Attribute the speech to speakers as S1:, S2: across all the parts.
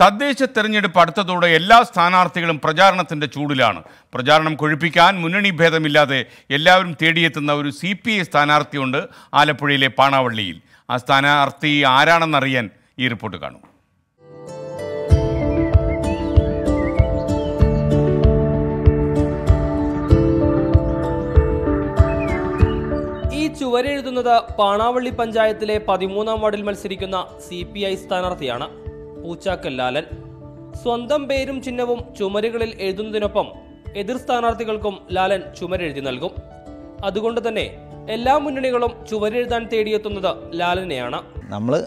S1: തദ്ദേശ തെരഞ്ഞെടുപ്പ് അടുത്തതോടെ എല്ലാ സ്ഥാനാർത്ഥികളും പ്രചാരണത്തിന്റെ ചൂടിലാണ്. പ്രചാരണം കൊഴുപ്പിക്കാൻ മുന്നണി ഭേദമില്ലാതെ എല്ലാവരും തേടിയെത്തുന്ന ഒരു സി പി ഐ സ്ഥാനാർത്ഥിയുണ്ട് ആലപ്പുഴയിലെ പാണാവള്ളിയിൽ. ആ സ്ഥാനാർത്ഥി ആരാണെന്നറിയാൻ ഈ റിപ്പോർട്ട് കാണും.
S2: ചുവരെഴുതുന്നത് പാണാവള്ളി പഞ്ചായത്തിലെ പതിമൂന്നാം വാർഡിൽ മത്സരിക്കുന്ന സി പി ഐ സ്ഥാനാർത്ഥിയാണ്. പൂച്ചാക്കൽ ലാലൻ സ്വന്തം പേരും ചിഹ്നവും ചുമരുകളിൽ എഴുതുന്നതിനൊപ്പം എതിർ സ്ഥാനാർത്ഥികൾക്കും ലാലൻ ചുമരെഴുതി നൽകും. അതുകൊണ്ട് തന്നെ എല്ലാ മുന്നണികളും ചുവരെഴുതാൻ തേടിയെത്തുന്നത് ലാലനെയാണ്.
S3: നമ്മൾ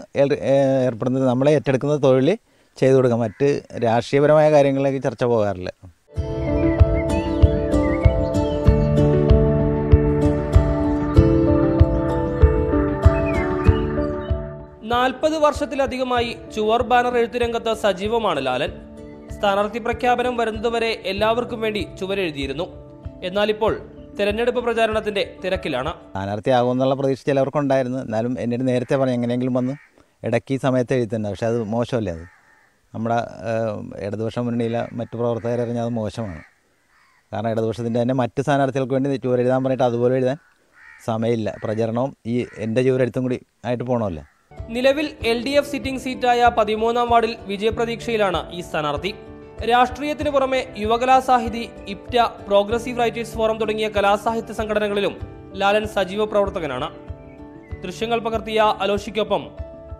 S3: ഏർപ്പെടുന്നത് നമ്മളെ ഏറ്റെടുക്കുന്ന തൊഴിൽ ചെയ്തു കൊടുക്കാം മറ്റ് രാഷ്ട്രീയപരമായ കാര്യങ്ങളിലേക്ക് ചർച്ച പോകാറില്ല.
S2: നാൽപ്പത് വർഷത്തിലധികമായി ചുവർ ബാനർ എഴുത്തുരംഗത്ത് സജീവമാണ് ലാലൻ. സ്ഥാനാർത്ഥി പ്രഖ്യാപനം വരുന്നതുവരെ എല്ലാവർക്കും വേണ്ടി ചുവരെഴുതിയിരുന്നു. എന്നാൽ ഇപ്പോൾ തെരഞ്ഞെടുപ്പ് പ്രചാരണത്തിന്റെ തിരക്കിലാണ്.
S3: സ്ഥാനാർത്ഥിയാകുമെന്നുള്ള പ്രതീക്ഷ ചിലവർക്കുണ്ടായിരുന്നു എന്നാലും എന്നോട് നേരത്തെ പറഞ്ഞു എങ്ങനെയെങ്കിലും വന്ന് ഇടയ്ക്ക് സമയത്ത് എഴുതുന്നുണ്ട് പക്ഷെ അത് മോശമല്ലേ അത്? നമ്മുടെ ഇടതുപക്ഷ മുന്നണിയിലെ മറ്റു പ്രവർത്തകരറിഞ്ഞാൽ അത് മോശമാണ്. കാരണം ഇടതുപക്ഷത്തിന്റെ തന്നെ മറ്റ് സ്ഥാനാർത്ഥികൾക്ക് വേണ്ടി ചുവരെഴുതാൻ പറഞ്ഞിട്ട് അതുപോലെ എഴുതാൻ സമയമില്ല. പ്രചരണവും ഈ എന്റെ ചുവരെഴുത്തും കൂടി ആയിട്ട് പോകണമല്ലോ
S2: നിലവിൽ എൽ ഡി എഫ് സിറ്റിംഗ് സീറ്റായ പതിമൂന്നാം വാർഡിൽ വിജയപ്രതീക്ഷയിലാണ് ഈ സ്ഥാനാർത്ഥി. രാഷ്ട്രീയത്തിന് പുറമെ Yuvakalasahithi IPTA progressive writers forum തുടങ്ങിയ കലാസാഹിത്യ സംഘടനകളിലും ലാലൻ സജീവ പ്രവർത്തകനാണ്. ദൃശ്യങ്ങൾ പകർത്തിയ അലോഷിക്കൊപ്പം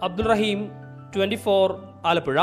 S2: അബ്ദുൾ റഹീം ട്വന്റി ആലപ്പുഴ.